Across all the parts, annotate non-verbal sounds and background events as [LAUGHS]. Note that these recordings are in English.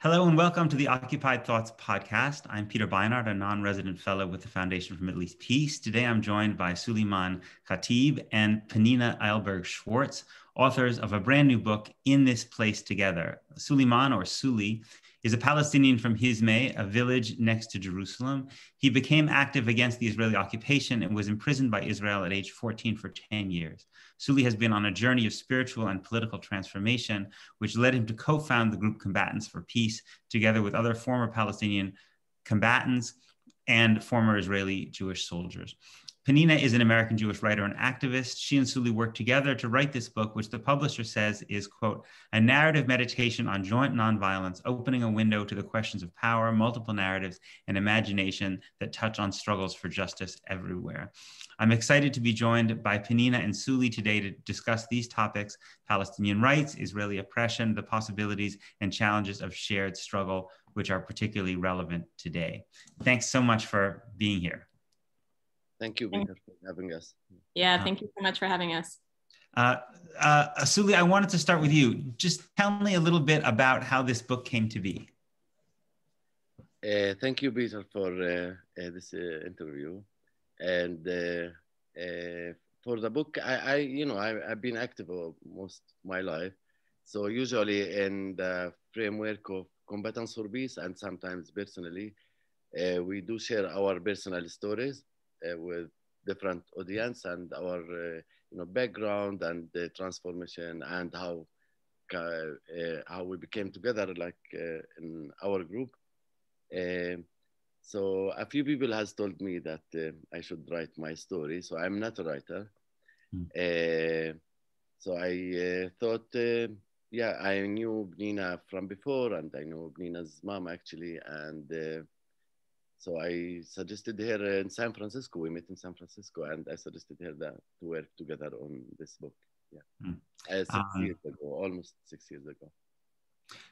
Hello and welcome to the Occupied Thoughts podcast. I'm Peter Beinart, a non resident fellow with the Foundation for Middle East Peace. Today I'm joined by Sulaiman Khatib and Penina Eilberg Schwartz, authors of a brand new book, In This Place Together. Sulaiman, or Suli, is a Palestinian from Hizme, a village next to Jerusalem. He became active against the Israeli occupation and was imprisoned by Israel at age 14 for 10 years. Suli has been on a journey of spiritual and political transformation, which led him to co found the group Combatants for Peace, together with other former Palestinian combatants and former Israeli Jewish soldiers. Penina is an American Jewish writer and activist. She and Suli worked together to write this book, which the publisher says is, quote, a narrative meditation on joint nonviolence, opening a window to the questions of power, multiple narratives, and imagination that touch on struggles for justice everywhere. I'm excited to be joined by Penina and Suli today to discuss these topics Palestinian rights, Israeli oppression, the possibilities and challenges of shared struggle, which are particularly relevant today. Thanks so much for being here. Thank you, Peter, for having us. Yeah, uh, thank you so much for having us. Uh, uh, Asuli, I wanted to start with you. Just tell me a little bit about how this book came to be. Uh, thank you, Peter, for uh, uh, this uh, interview. And for the book, I, I you know, I, have been active most my life. So usually in the framework of combatants for peace and sometimes personally, we do share our personal stories with different audience and our uh, you know background and the transformation and how uh, how we became together like in our group. So a few people has told me that I should write my story. So I'm not a writer. Mm. so I thought yeah, I knew Nina from before, and I know Nina's mom actually, and uh, so I suggested her in San Francisco. We met in San Francisco, and I suggested her that to work together on this book. Yeah, mm. uh, six um, years ago, almost six years ago.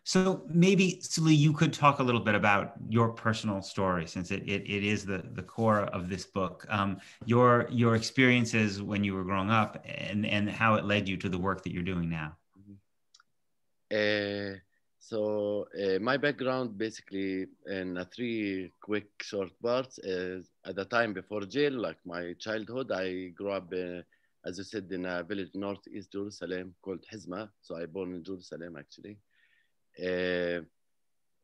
So maybe, Suli, you could talk a little bit about your personal story, since it, it, it is the, the core of this book. Um, your your experiences when you were growing up, and and how it led you to the work that you're doing now. Mm-hmm. Uh, so uh, my background basically in three quick short parts is at the time before jail, like my childhood, I grew up, uh, as you said, in a village northeast Jerusalem called Hizme. So I born in Jerusalem actually. Uh,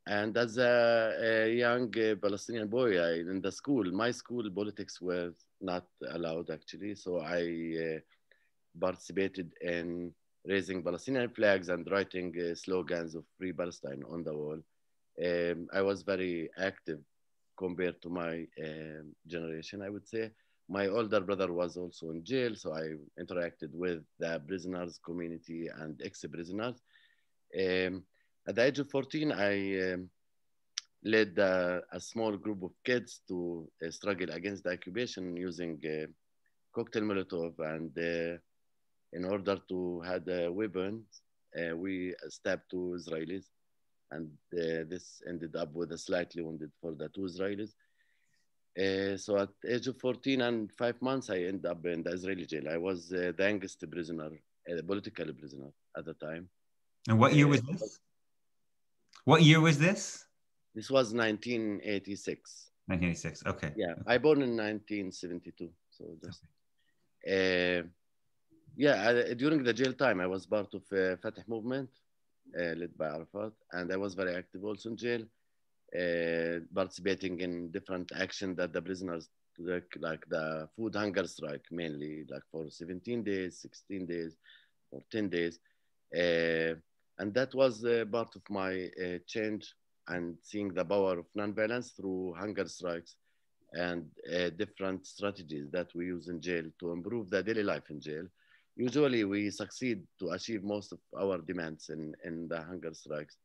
and as a, a young uh, Palestinian boy I, in the school, my school politics was not allowed actually. So I uh, participated in raising Palestinian flags and writing uh, slogans of Free Palestine on the wall. Um, I was very active compared to my um, generation, I would say. My older brother was also in jail, so I interacted with the prisoners community and ex-prisoners. Um, at the age of 14, I um, led a, a, small group of kids to uh, struggle against the occupation using uh, cocktail Molotov and uh, in order to have a weapon, uh, we stabbed two Israelis, and uh, this ended up with a slightly wounded for the two Israelis. Uh, so at age of 14 and five months, I ended up in the Israeli jail. I was uh, the youngest prisoner, a uh, political prisoner at the time. And what year was uh, this? What year was this? This was 1986. 1986. Okay. Yeah, I born in 1972. So just. Okay yeah, I, during the jail time, I was part of uh, Fatah movement uh, led by Arafat, and I was very active also in jail, uh, participating in different action that the prisoners took, like the food hunger strike, mainly like for 17 days, 16 days, or 10 days. Uh, and that was uh, part of my uh, change and seeing the power of nonviolence through hunger strikes and different strategies that we use in jail to improve the daily life in jail usually we succeed to achieve most of our demands in, in the hunger strikes.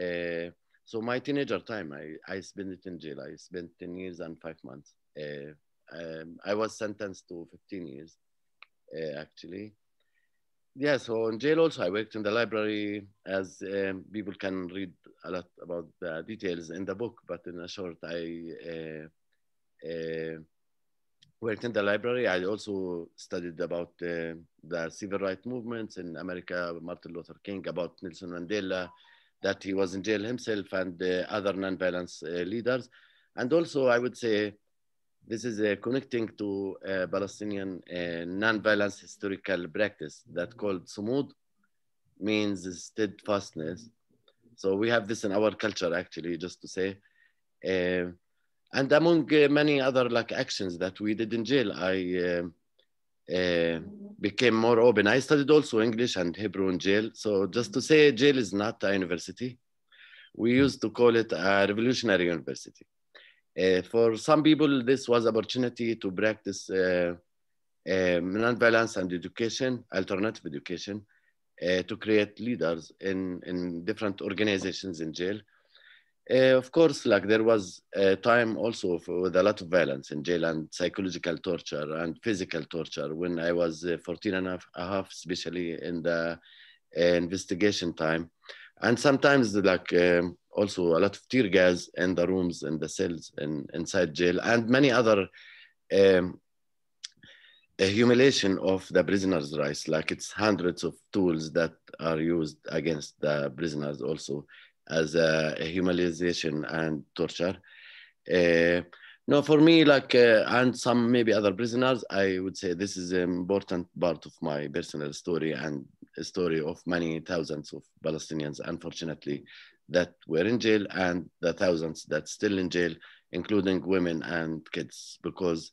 Uh, so my teenager time, I, I spent it in jail. I spent 10 years and five months. Uh, um, I was sentenced to 15 years, uh, actually. Yeah, so in jail also, I worked in the library as um, people can read a lot about the details in the book, but in a short, I worked in the library. I also studied about uh, the civil rights movements in America, Martin Luther King, about Nelson Mandela, that he was in jail himself and uh, other non-violence uh, leaders. And also, I would say this is uh, connecting to Palestinian non-violence historical practice that called sumud, means steadfastness. So we have this in our culture, actually, just to say. Uh, and among uh, many other like actions that we did in jail, I uh, became more open. I studied also English and Hebrew in jail. So just to say, jail is not a university. We used to call it a revolutionary university. Uh, for some people, this was opportunity to practice uh, uh, nonviolence and education, alternative education, uh, to create leaders in, in different organizations in jail. Uh, of course, like there was a time also with a lot of violence in jail and psychological torture and physical torture when I was uh, 14 and a half, especially in the uh, investigation time. And sometimes like um, also a lot of tear gas in the rooms and the cells in, inside jail and many other um, humiliation of the prisoners' rights. Like it's hundreds of tools that are used against the prisoners also as a, humanization and torture. Uh, no, for me, like, uh, and some maybe other prisoners, I would say this is an important part of my personal story and a story of many thousands of Palestinians, unfortunately, that were in jail and the thousands that still in jail, including women and kids, because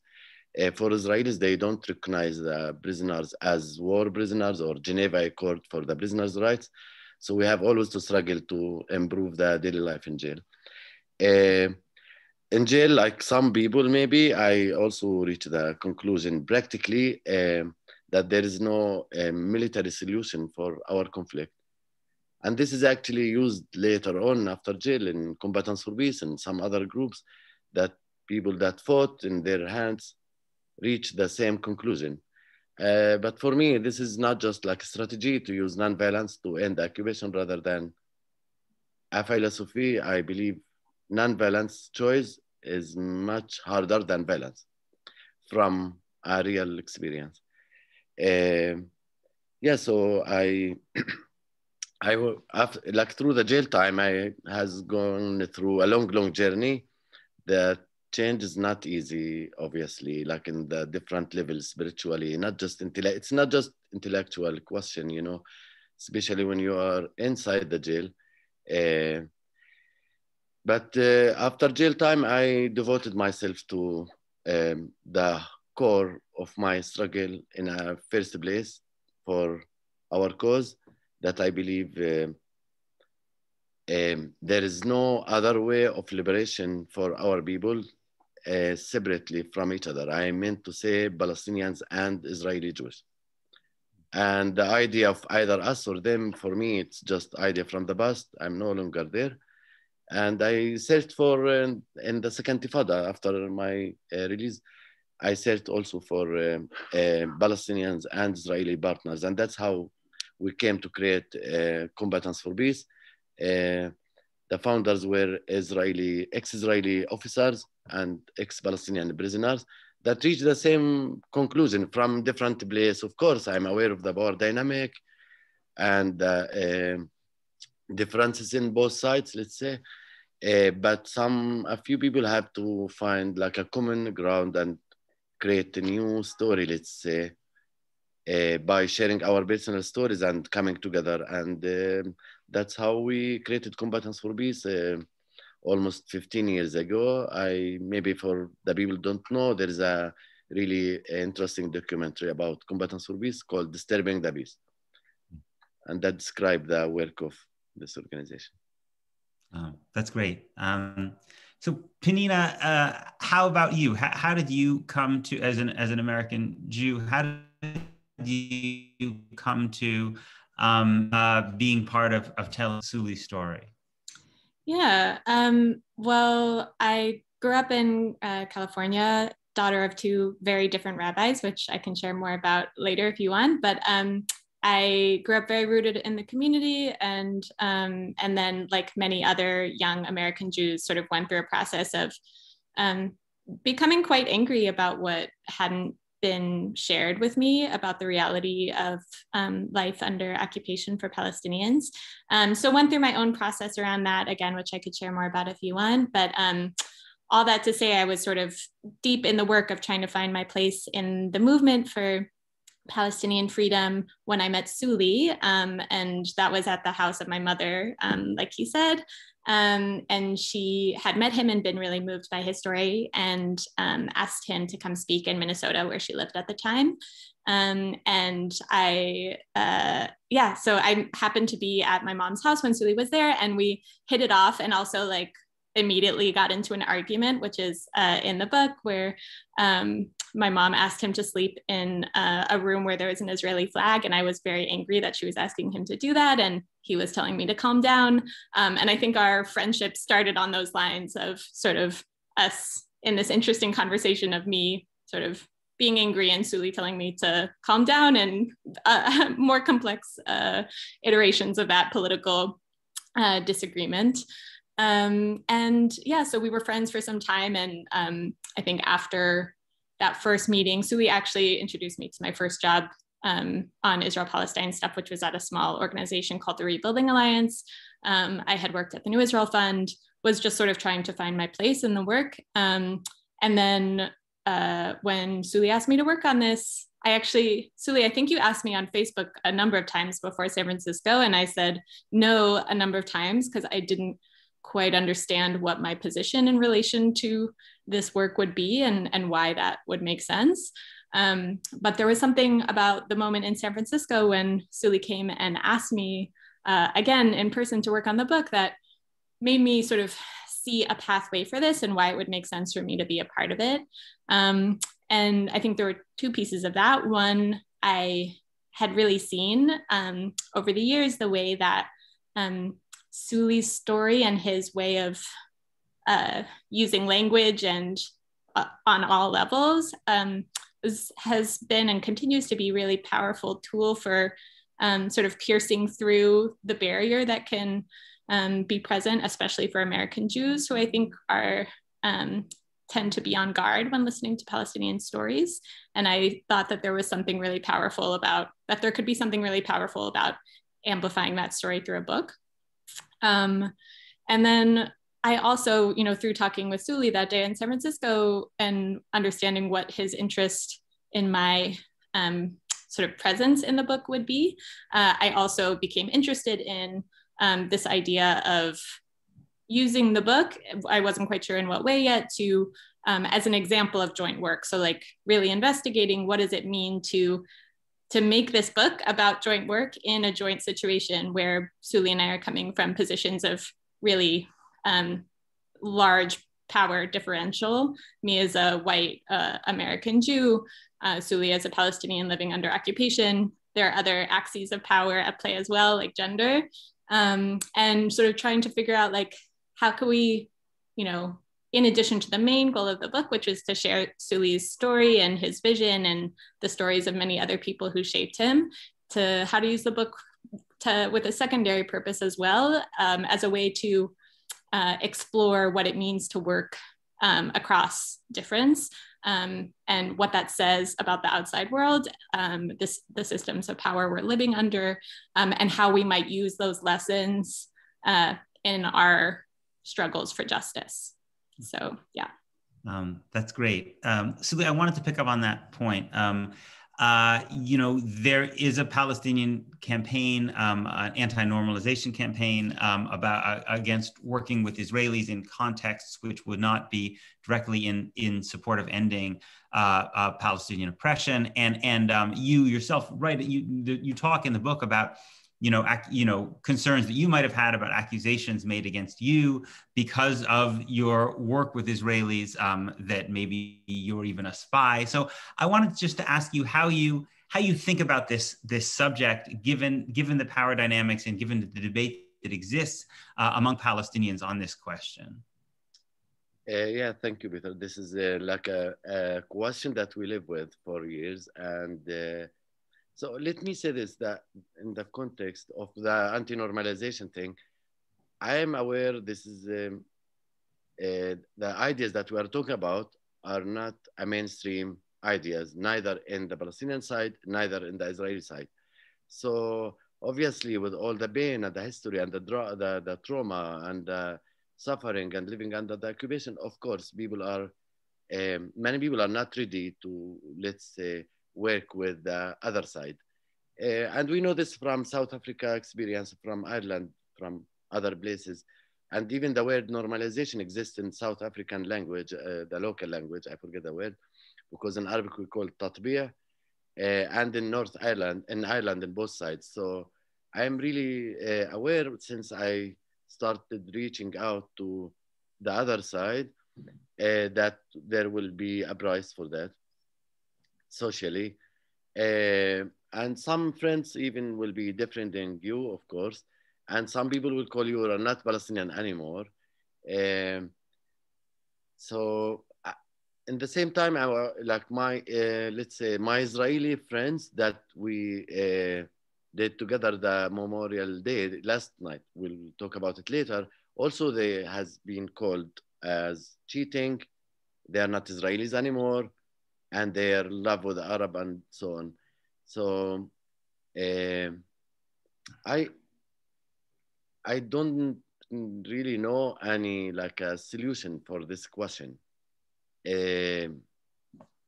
uh, for Israelis, they don't recognize the prisoners as war prisoners or Geneva Accord for the prisoners' rights. So we have always to struggle to improve the daily life in jail. Uh, in jail, like some people, maybe I also reach the conclusion practically uh, that there is no uh, military solution for our conflict. And this is actually used later on after jail in Combatants for Peace and some other groups that people that fought in their hands reach the same conclusion. Uh, but for me, this is not just like a strategy to use non-violence to end occupation rather than a philosophy. I believe non-violence choice is much harder than violence from a real experience. Uh, yeah, so I, [CLEARS THROAT] I after, like through the jail time, I has gone through a long, long journey that change is not easy obviously like in the different levels spiritually not just intellect it's not just intellectual question you know especially when you are inside the jail uh, but uh, after jail time i devoted myself to um, the core of my struggle in a first place for our cause that i believe uh, um, there is no other way of liberation for our people uh, separately from each other. I meant to say Palestinians and Israeli Jews. And the idea of either us or them, for me, it's just idea from the past. I'm no longer there. And I searched for, uh, in the second Intifada, after my uh, release, I searched also for uh, uh, Palestinians and Israeli partners. And that's how we came to create Combatants for Peace. The founders were Israeli, ex-Israeli officers and ex-Palestinian prisoners that reached the same conclusion from different places. Of course, I'm aware of the power dynamic and uh, uh, differences in both sides, let's say. Uh, but some, a few people have to find like a common ground and create a new story, let's say, uh, by sharing our personal stories and coming together. And um, that's how we created Combatants for Peace uh, almost 15 years ago. I maybe for the people don't know, there is a really interesting documentary about combatants for peace called Disturbing the Peace. And that describes the work of this organization. Oh, that's great. Um, so Penina, uh, how about you? How, how, did you come to, as an, as an American Jew, how did you come to um, uh, being part of, of telling Suli's story? Yeah. Um, well, I grew up in uh, California, daughter of two very different rabbis, which I can share more about later if you want. But um, I grew up very rooted in the community, and um, and then like many other young American Jews, sort of went through a process of um, becoming quite angry about what hadn't been shared with me about the reality of um, life under occupation for Palestinians. Um, so went through my own process around that again, which I could share more about if you want. But um, all that to say, I was sort of deep in the work of trying to find my place in the movement for Palestinian freedom when I met Suli, um, and that was at the house of my mother, um, like he said. Um, and she had met him and been really moved by his story and um, asked him to come speak in Minnesota, where she lived at the time. Um, and I, uh, yeah, so I happened to be at my mom's house when Suli was there, and we hit it off, and also like immediately got into an argument, which is uh, in the book, where um, my mom asked him to sleep in uh, a room where there was an Israeli flag. And I was very angry that she was asking him to do that. And he was telling me to calm down. Um, and I think our friendship started on those lines of sort of us in this interesting conversation of me sort of being angry and Suli telling me to calm down and uh, [LAUGHS] more complex uh, iterations of that political uh, disagreement. Um, and yeah, so we were friends for some time. And um, I think after that first meeting, Suli actually introduced me to my first job um, on Israel Palestine stuff, which was at a small organization called the Rebuilding Alliance. Um, I had worked at the New Israel Fund, was just sort of trying to find my place in the work. Um, and then uh, when Suli asked me to work on this, I actually, Suli, I think you asked me on Facebook a number of times before San Francisco, and I said no a number of times because I didn't quite understand what my position in relation to this work would be and, and why that would make sense. Um, but there was something about the moment in San Francisco when Suli came and asked me uh, again in person to work on the book that made me sort of see a pathway for this and why it would make sense for me to be a part of it. Um, and I think there were two pieces of that. One, I had really seen um, over the years the way that um, Suli's story and his way of uh, using language and uh, on all levels um, has been and continues to be really powerful tool for um, sort of piercing through the barrier that can um, be present, especially for American Jews, who I think are um, tend to be on guard when listening to Palestinian stories. And I thought that there was something really powerful about that. There could be something really powerful about amplifying that story through a book. Um, and then I also, you know, through talking with Suli that day in San Francisco and understanding what his interest in my um, sort of presence in the book would be, uh, I also became interested in um, this idea of using the book. I wasn't quite sure in what way yet to um, as an example of joint work. So like really investigating what does it mean to to make this book about joint work in a joint situation where Suli and I are coming from positions of really um, large power differential. Me as a white uh, American Jew, uh, Suli as a Palestinian living under occupation. There are other axes of power at play as well, like gender, um, and sort of trying to figure out like how can we, you know, in addition to the main goal of the book, which was to share Suli's story and his vision and the stories of many other people who shaped him, to how to use the book to, with a secondary purpose as well, um, as a way to uh, explore what it means to work um, across difference um, and what that says about the outside world, um, this, the systems of power we're living under, um, and how we might use those lessons uh, in our struggles for justice. So yeah. Um, that's great. Um, so I wanted to pick up on that point. Um, uh, you know, there is a Palestinian campaign, um, an anti-normalization campaign um, about uh, against working with Israelis in contexts which would not be directly in in support of ending uh, uh Palestinian oppression. And and um, you yourself, right? You you talk in the book about you know, ac- you know, concerns that you might have had about accusations made against you because of your work with Israelis, um, that maybe you're even a spy. So I wanted just to ask you how you how you think about this this subject, given given the power dynamics and given the debate that exists uh, among Palestinians on this question. Uh, yeah, thank you, Peter. This is uh, like a, a, question that we live with for years, and uh, so let me say this that in the context of the anti-normalization thing, I am aware this is um, uh, the ideas that we are talking about are not a mainstream ideas, neither in the Palestinian side, neither in the Israeli side. So obviously, with all the pain and the history and the, the, the trauma and the suffering and living under the occupation, of course, people are, um, many people are not ready to, let's say, work with the other side. Uh, and we know this from South Africa experience, from Ireland, from other places. And even the word normalization exists in South African language, uh, the local language, I forget the word, because in Arabic we call it uh, and in North Ireland, in Ireland, in both sides. So I'm really uh, aware since I started reaching out to the other side uh, that there will be a price for that socially. Uh, and some friends even will be different than you, of course. And some people will call you are not Palestinian anymore. Um, so uh, in the same time, I, like my, uh, let's say my Israeli friends that we uh, did together the Memorial Day last night, we'll talk about it later. Also, they has been called as cheating. They are not Israelis anymore and their love with Arab and so on. So uh, I I don't really know any like a solution for this question. Uh,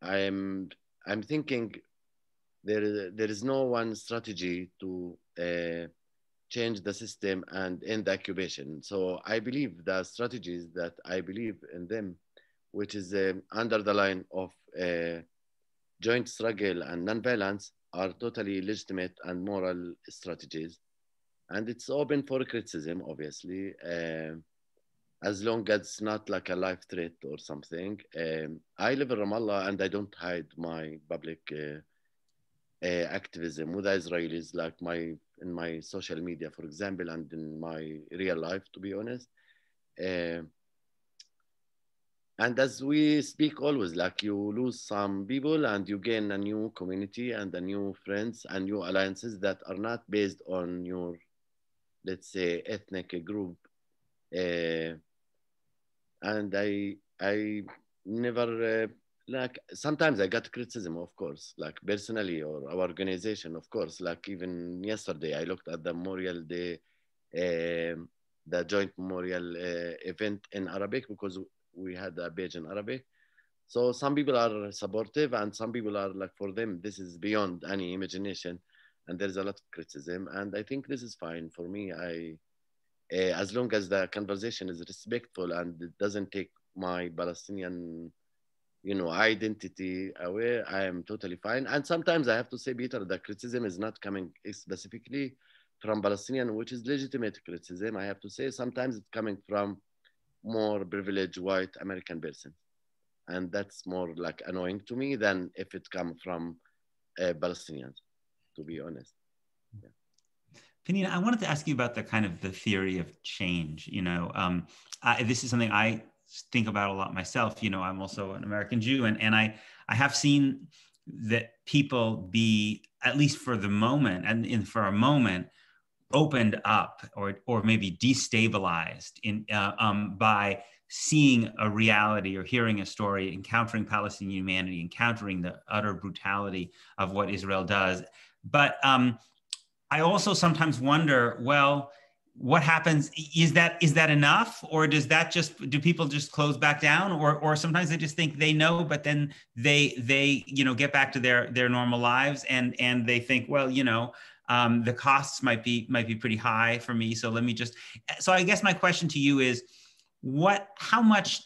I'm I'm thinking there there is no one strategy to uh, change the system and end the occupation. So I believe the strategies that I believe in them, which is uh, under the line of uh, joint struggle and nonviolence, are totally legitimate and moral strategies. And it's open for criticism, obviously, uh, as long as it's not like a life threat or something. Um, I live in Ramallah and I don't hide my public uh, uh, activism with Israelis, like my in my social media, for example, and in my real life, to be honest. Uh, and as we speak always like you lose some people and you gain a new community and a new friends and new alliances that are not based on your let's say ethnic group. Uh, and i i never uh, like sometimes i got criticism of course like personally or our organization of course. Like even yesterday i looked at the memorial day uh, the joint memorial uh, event in arabic because we had a page in Arabic. So some people are supportive and some people are like, for them, this is beyond any imagination. And there's a lot of criticism. And I think this is fine for me. I, uh, as long as the conversation is respectful and it doesn't take my Palestinian, you know, identity away, I am totally fine. And sometimes I have to say, Peter, the criticism is not coming specifically from Palestinian, which is legitimate criticism. I have to say, sometimes it's coming from more privileged white American person. And that's more like annoying to me than if it comes from uh, Palestinians, to be honest. Yeah. Penina, I wanted to ask you about the kind of the theory of change. You know, um, I, this is something I think about a lot myself. You know, I'm also an American Jew, and and I I have seen that people be at least for the moment and in, for a moment opened up or, or maybe destabilized in, uh, um, by seeing a reality or hearing a story, encountering Palestinian humanity, encountering the utter brutality of what Israel does. But um, I also sometimes wonder, well, what happens? Is that is that enough? Or does that just do people just close back down? Or or sometimes they just think they know but then they they you know get back to their their normal lives and and they think well you know um, the costs might be might be pretty high for me. So let me just so i guess my question to you is what how much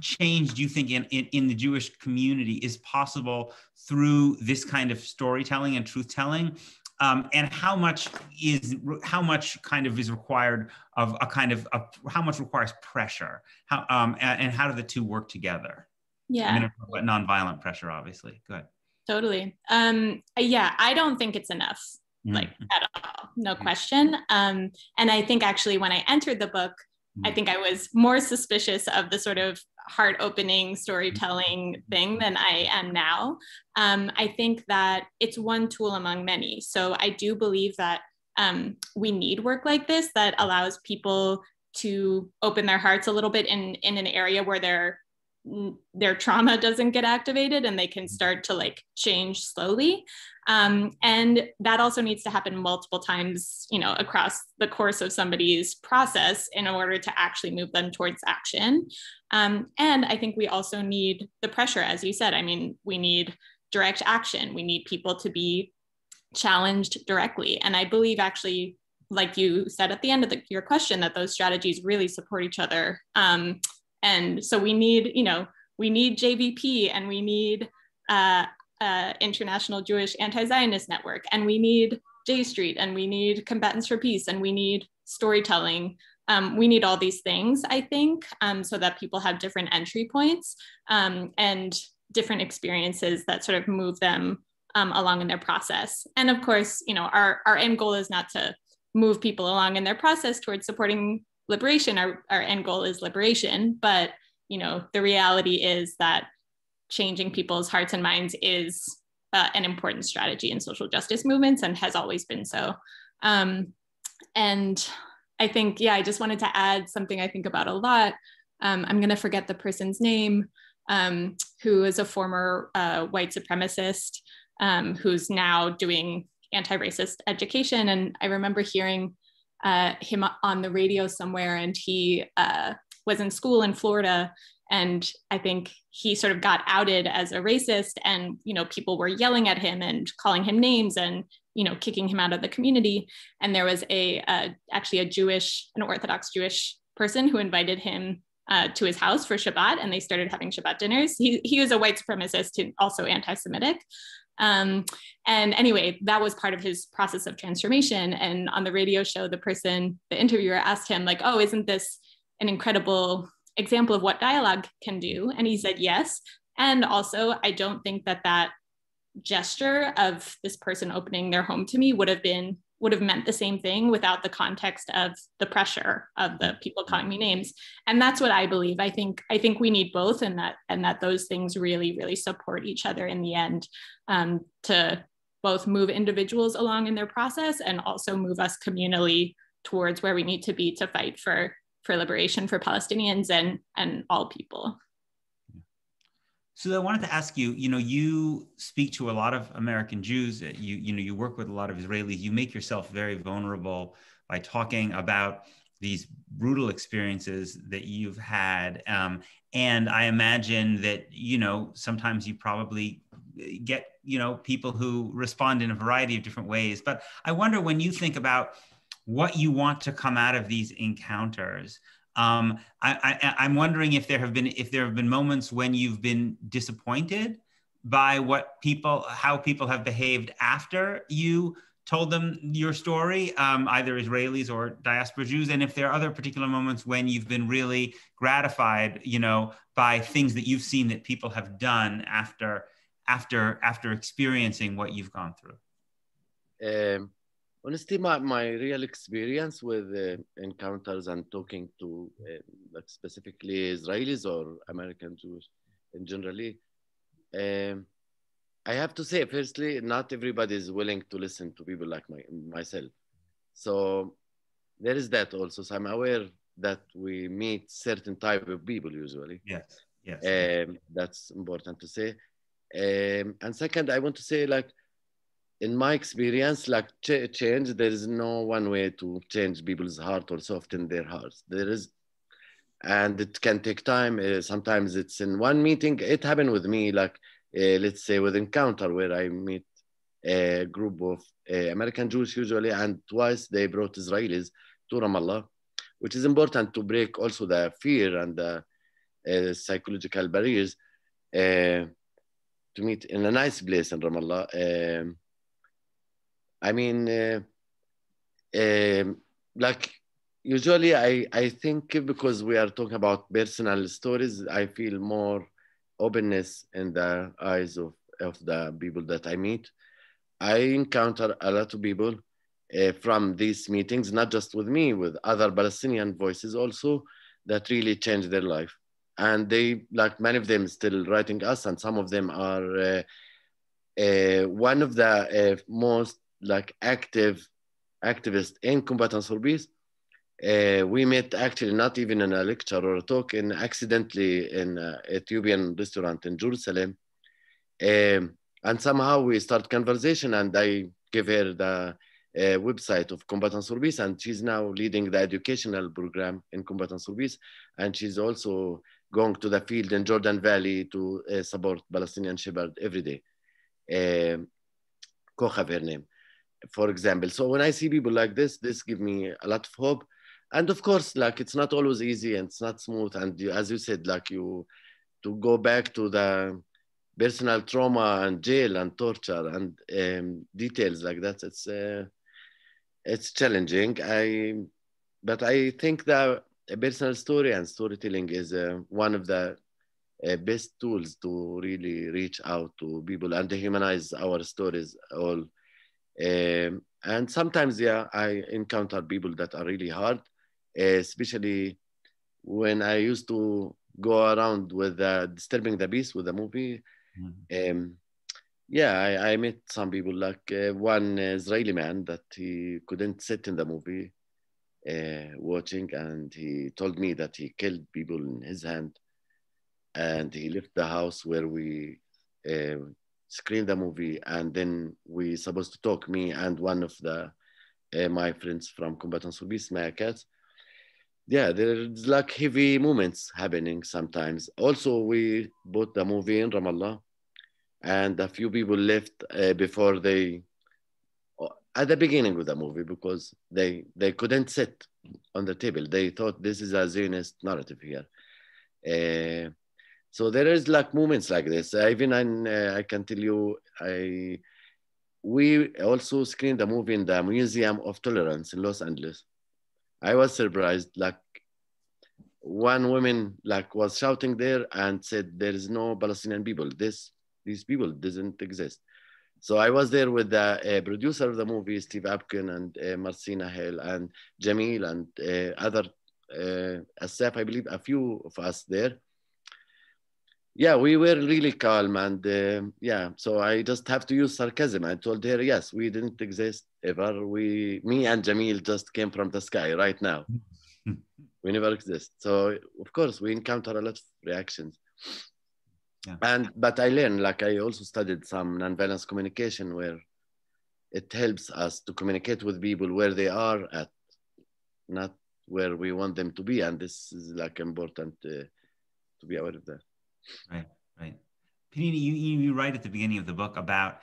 change do you think in, in, in the jewish community is possible through this kind of storytelling and truth telling? Um, and how much is how much kind of is required of a kind of a, how much requires pressure? How um, and, and, how do the two work together? Yeah. But nonviolent pressure obviously. Good totally. Um, yeah i don't think it's enough like mm-hmm. at all, no mm-hmm. question. Um, and I think actually when I entered the book, I mm-hmm. think I was more suspicious of the sort of heart opening storytelling thing than I am now. Um, I think that it's one tool among many. So I do believe that um, we need work like this that allows people to open their hearts a little bit in, in an area where they're their trauma doesn't get activated and they can start to like change slowly. Um, and that also needs to happen multiple times you know across the course of somebody's process in order to actually move them towards action. Um, and i think we also need the pressure as you said. I mean we need direct action. We need people to be challenged directly. And i believe actually like you said at the end of the, your question that those strategies really support each other. Um, and so we need, you know, we need JVP and we need uh, uh, International Jewish Anti-Zionist Network and we need J Street and we need Combatants for Peace and we need storytelling. Um, we need all these things, I think, um, so that people have different entry points um, and different experiences that sort of move them um, along in their process. And of course, you know, our, our end goal is not to move people along in their process towards supporting liberation our, our end goal is liberation but you know the reality is that changing people's hearts and minds is uh, an important strategy in social justice movements and has always been so. Um, and i think yeah i just wanted to add something i think about a lot. Um, i'm going to forget the person's name um, who is a former uh, white supremacist um, who's now doing anti-racist education. And i remember hearing uh, him on the radio somewhere, and he uh, was in school in Florida. And I think he sort of got outed as a racist, and you know people were yelling at him and calling him names and you know kicking him out of the community. And there was a uh, actually a Jewish, an Orthodox Jewish person who invited him uh, to his house for Shabbat, and they started having Shabbat dinners. He, he was a white supremacist and also anti-Semitic, um, and anyway, that was part of his process of transformation. And on the radio show, the person, the interviewer asked him, like, oh, isn't this an incredible example of what dialogue can do? And he said, yes. And also, I don't think that that gesture of this person opening their home to me would have been would have meant the same thing without the context of the pressure of the people calling me names. And that's what i believe. I think i think we need both and that and that those things really really support each other in the end um, to both move individuals along in their process and also move us communally towards where we need to be to fight for for liberation for palestinians and and all people so I wanted to ask you, you know, you speak to a lot of American Jews, you, you know, you work with a lot of Israelis, you make yourself very vulnerable by talking about these brutal experiences that you've had. Um, and I imagine that, you know, sometimes you probably get, you know, people who respond in a variety of different ways. But I wonder when you think about what you want to come out of these encounters, um, I, I, am wondering if there have been if there have been moments when you've been disappointed by what people how people have behaved after you told them your story, um, either Israelis or diaspora Jews, and if there are other particular moments when you've been really gratified, you know, by things that you've seen that people have done after after after experiencing what you've gone through. Um, honestly, my, my real experience with uh, encounters and talking to uh, like specifically Israelis or American Jews in generally, um, I have to say, firstly, not everybody is willing to listen to people like my, myself. So there is that also. So I'm aware that we meet certain type of people usually. Yes, yes. Um, that's important to say. Um, and second, I want to say like, in my experience, like ch- change, there is no one way to change people's heart or soften their hearts. There is, and it can take time. Uh, sometimes it's in one meeting. It happened with me, like uh, let's say with Encounter, where I meet a group of uh, American Jews usually, and twice they brought Israelis to Ramallah, which is important to break also the fear and the uh, psychological barriers uh, to meet in a nice place in Ramallah. Um, I mean, uh, um, like usually I, I think because we are talking about personal stories, I feel more openness in the eyes of, of the people that I meet. I encounter a lot of people uh, from these meetings, not just with me, with other Palestinian voices also that really changed their life. And they, like many of them, still writing us, and some of them are uh, uh, one of the uh, most like active activists in combatants for peace Uh, we met actually not even in a lecture or a talk, in accidentally in an Ethiopian restaurant in Jerusalem. Um, and somehow we start conversation and I give her the uh, website of Combatants for Peace and she's now leading the educational program in Combatants for Peace. And she's also going to the field in Jordan Valley to uh, support Palestinian Shepherd every day. Um, Kochav, her name, for example. So when I see people like this, this give me a lot of hope. And of course, like it's not always easy and it's not smooth. And as you said, like you, to go back to the personal trauma and jail and torture and um, details like that, it's uh, it's challenging. I, but I think that a personal story and storytelling is uh, one of the uh, best tools to really reach out to people and to humanize our stories all. Um, and sometimes, yeah, I encounter people that are really hard, especially when I used to go around with uh, Disturbing the Peace with the movie. Mm-hmm. Um, yeah, I, I, met some people like uh, one Israeli man that he couldn't sit in the movie uh, watching, and he told me that he killed people in his hand and he left the house where we screened the movie and then we supposed to talk me and one of the uh, my friends from combatants for peace cats yeah there's like heavy moments happening sometimes. Also we bought the movie in ramallah and a few people left uh, before they uh, at the beginning of the movie because they they couldn't sit on the table. They thought this is a zionist narrative here. Uh, so there is like moments like this. Even in, uh, I can tell you, I we also screened the movie in the Museum of Tolerance in Los Angeles. I was surprised, like one woman like was shouting there and said, "There is no Palestinian people. This these people doesn't exist." So I was there with the uh, producer of the movie, Steve Apkon, and uh, Marcina Hale, and Jamil, and uh, other uh, Asaf, I believe, a few of us there yeah, we were really calm and uh, yeah, so I just have to use sarcasm. I told her, yes, we didn't exist ever. We, me and Jamil just came from the sky right now. [LAUGHS] we never exist. So of course we encounter a lot of reactions. Yeah. And but I learned, like I also studied some nonviolence communication where it helps us to communicate with people where they are at, not where we want them to be. And this is like important uh, to be aware of that. Right, right. Penina, you, you write at the beginning of the book about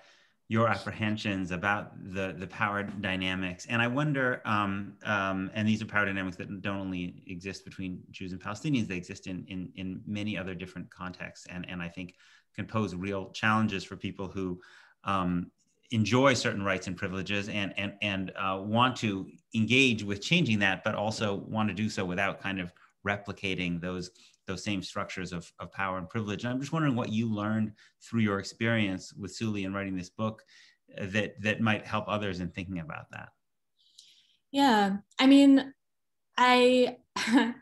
your apprehensions about the the power dynamics, and I wonder, um, um, and these are power dynamics that don't only exist between Jews and Palestinians; they exist in in in many other different contexts, and and I think can pose real challenges for people who um, enjoy certain rights and privileges and and and uh, want to engage with changing that, but also want to do so without kind of replicating those those same structures of, of power and privilege. And I'm just wondering what you learned through your experience with Suli and writing this book uh, that that might help others in thinking about that. Yeah, I mean, I [LAUGHS]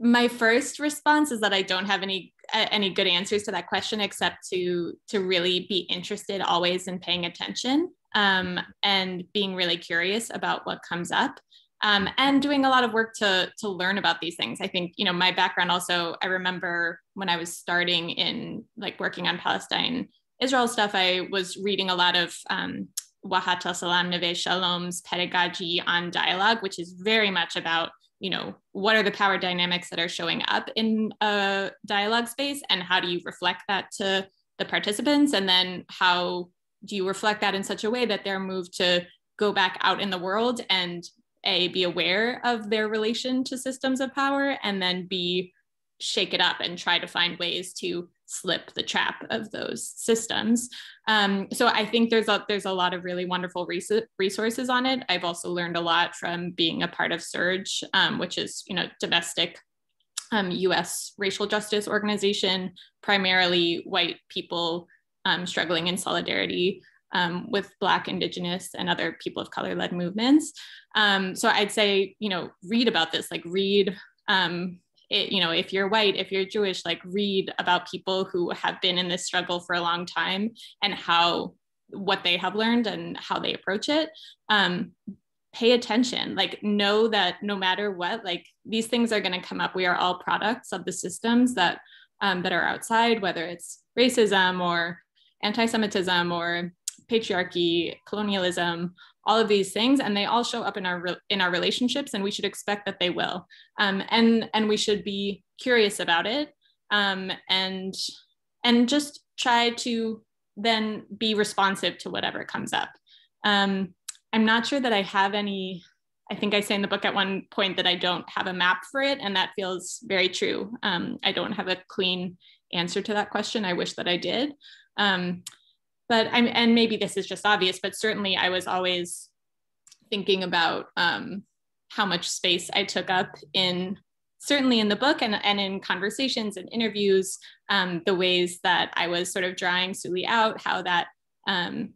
my first response is that I don't have any any good answers to that question except to to really be interested always in paying attention um, and being really curious about what comes up um, and doing a lot of work to to learn about these things. I think you know my background also. I remember when I was starting in like working on Palestine Israel stuff. I was reading a lot of um, Wahat al-Salam Neve Shalom's pedagogy on dialogue, which is very much about you know what are the power dynamics that are showing up in a dialogue space, and how do you reflect that to the participants, and then how do you reflect that in such a way that they're moved to go back out in the world and a be aware of their relation to systems of power and then b shake it up and try to find ways to slip the trap of those systems. Um, so i think there's a there's a lot of really wonderful res- resources on it. I've also learned a lot from being a part of SURJ um, which is you know domestic um, us racial justice organization primarily white people um, struggling in solidarity um, with Black, Indigenous, and other people of color led movements. Um, so I'd say, you know, read about this, like read. Um, it, you know, if you're white, if you're Jewish, like read about people who have been in this struggle for a long time and how what they have learned and how they approach it. Um, pay attention like know that no matter what like these things are going to come up we are all products of the systems that um, that are outside whether it's racism or anti-semitism or patriarchy colonialism all of these things and they all show up in our in our relationships and we should expect that they will um, and and we should be curious about it um, and and just try to then be responsive to whatever comes up um, I'm not sure that I have any. I think I say in the book at one point that I don't have a map for it, and that feels very true. Um, I don't have a clean answer to that question. I wish that I did. Um, but I'm, and maybe this is just obvious, but certainly I was always thinking about um, how much space I took up in certainly in the book and, and in conversations and interviews, um, the ways that I was sort of drawing Suli out, how that um,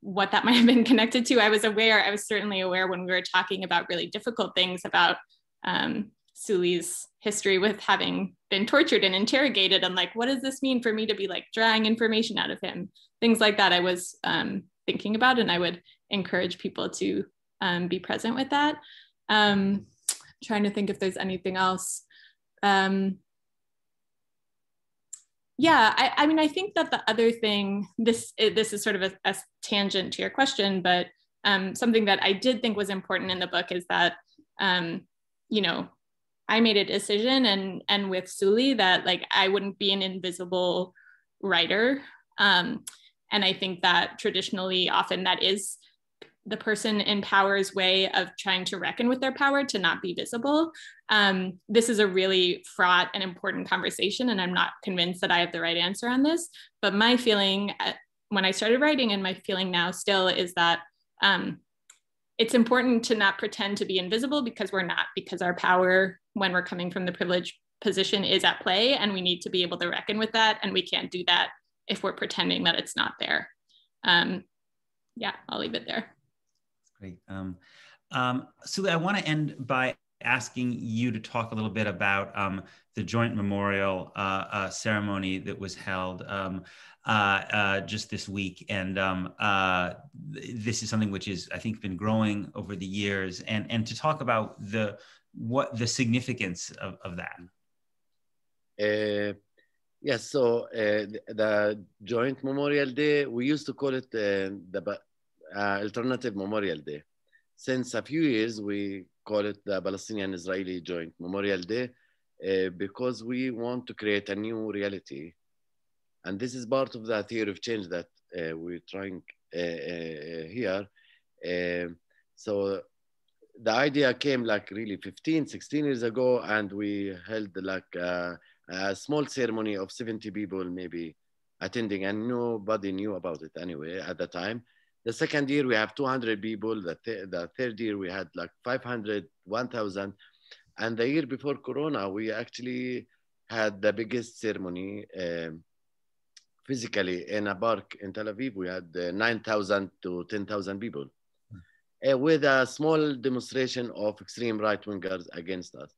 what that [LAUGHS] might have been connected to. I was aware, I was certainly aware when we were talking about really difficult things about um, Suli's history with having been tortured and interrogated and like, what does this mean for me to be like drawing information out of him? Things like that I was um, thinking about and I would encourage people to um, be present with that. Um, trying to think if there's anything else. Um, yeah I, I, mean i think that the other thing this this is sort of a, a tangent to your question but um, something that i did think was important in the book is that um, you know i made a decision and and with suli that like i wouldn't be an invisible writer um, and i think that traditionally often that is the person in power's way of trying to reckon with their power to not be visible. Um, this is a really fraught and important conversation, and I'm not convinced that I have the right answer on this. But my feeling uh, when I started writing, and my feeling now still, is that um, it's important to not pretend to be invisible because we're not, because our power, when we're coming from the privileged position, is at play, and we need to be able to reckon with that. And we can't do that if we're pretending that it's not there. Um, yeah, I'll leave it there. Great. Um, um, I want to end by asking you to talk a little bit about um, the joint memorial uh, uh, ceremony that was held um, uh, uh just this week. And um, uh, this is something which is, I think, been growing over the years. And, and to talk about the what the significance of, of that. Uh, yes, so the Joint Memorial Day, we used to call it the uh, Alternative Memorial Day. Since a few years, we call it the Palestinian Israeli Joint Memorial Day uh, because we want to create a new reality. And this is part of the theory of change that uh, we're trying uh, uh, here. Uh, so the idea came like really 15, 16 years ago, and we held like a, small ceremony of 70 people maybe attending, and nobody knew about it anyway at the time. The second year we have 200 people. The, th the third year we had like 500, 1,000. And the year before Corona, we actually had the biggest ceremony um, physically in a park in Tel Aviv. We had uh, 9,000 to 10,000 people uh, with a small demonstration of extreme right wingers against us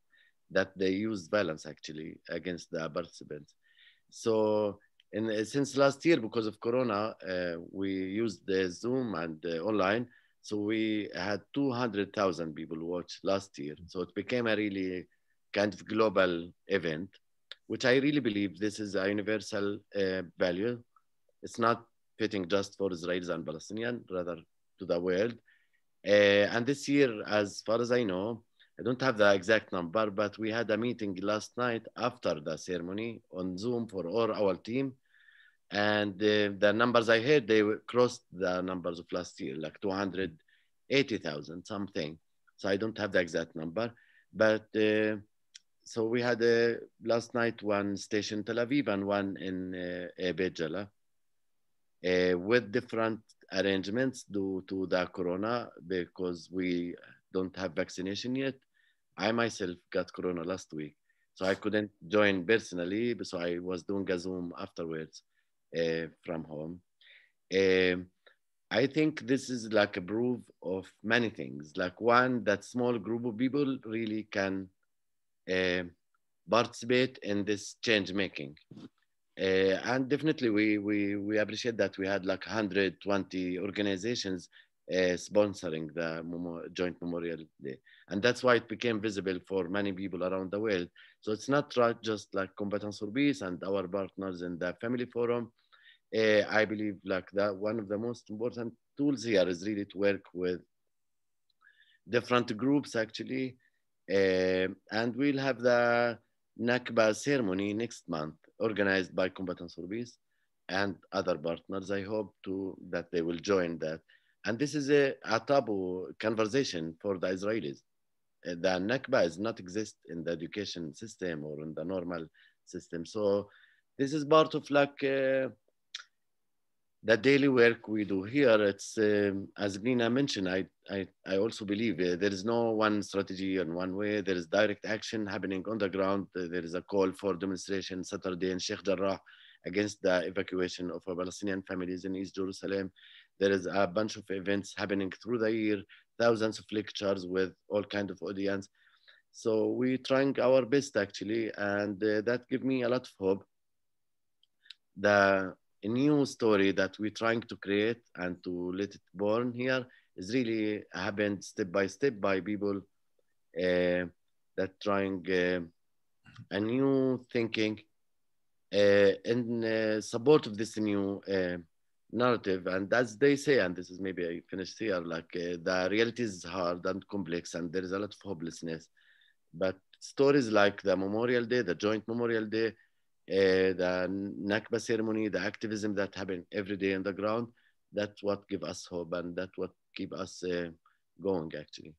that they used violence actually against the participants. So and uh, since last year, because of Corona, uh, we used the Zoom and uh, online. So we had 200,000 people watch last year. So it became a really kind of global event, which I really believe this is a universal uh, value. It's not fitting just for Israelis and Palestinians, rather to the world. Uh, and this year, as far as I know, I don't have the exact number, but we had a meeting last night after the ceremony on Zoom for all our team and uh, the numbers I heard, they crossed the numbers of last year, like 280,000 something. So I don't have the exact number, but uh, so we had uh, last night one station Tel Aviv and one in uh, Beit Jala uh, with different arrangements due to the corona because we don't have vaccination yet. I myself got corona last week, so I couldn't join personally, so I was doing a Zoom afterwards. Uh, from home. Um, I think this is like a proof of many things. Like one, that small group of people really can uh, participate in this change making. Uh, and definitely we, we, we appreciate that we had like 120 organizations uh, sponsoring the joint Memorial Day. And that's why it became visible for many people around the world. So it's not just like Combatants for Peace and our partners in the Family Forum. Uh, I believe like that one of the most important tools here is really to work with different groups actually. Uh, and we'll have the Nakba ceremony next month, organized by Combatants for Peace and other partners. I hope to that they will join that. And this is a, a taboo conversation for the Israelis. Uh, the Nakba does not exist in the education system or in the normal system. So this is part of like uh, the daily work we do here. It's um, as Nina mentioned. I I, I also believe uh, there is no one strategy and one way. There is direct action happening on the ground. Uh, there is a call for demonstration Saturday in Sheikh Jarrah against the evacuation of Palestinian families in East Jerusalem. There is a bunch of events happening through the year, thousands of lectures with all kind of audience. So we trying our best actually, and uh, that give me a lot of hope. The new story that we're trying to create and to let it born here is really happened step by step by people uh, that trying uh, a new thinking uh, in uh, support of this new uh, narrative. And as they say, and this is maybe I finished here, like the reality is hard and complex, and there is a lot of hopelessness. But stories like the Memorial Day, the Joint Memorial Day, uh, the Nakba ceremony, the activism that happen every day on the ground, that's what give us hope and that's what keep us uh, going actually.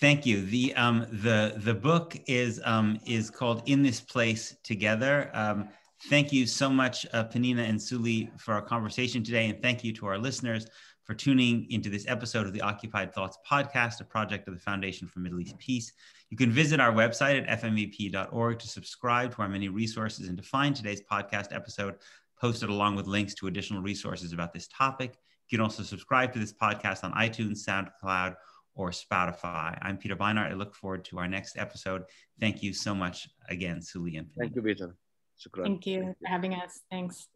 Thank you. The um, the the book is um, is called In This Place Together. Um, thank you so much, uh, Penina and Suli, for our conversation today, and thank you to our listeners for tuning into this episode of the Occupied Thoughts podcast, a project of the Foundation for Middle East Peace. You can visit our website at fmep.org to subscribe to our many resources and to find today's podcast episode posted along with links to additional resources about this topic. You can also subscribe to this podcast on iTunes, SoundCloud, or Spotify. I'm Peter Beinart. I look forward to our next episode. Thank you so much again, Suli and Thank you, Peter. Thank you for having us. Thanks.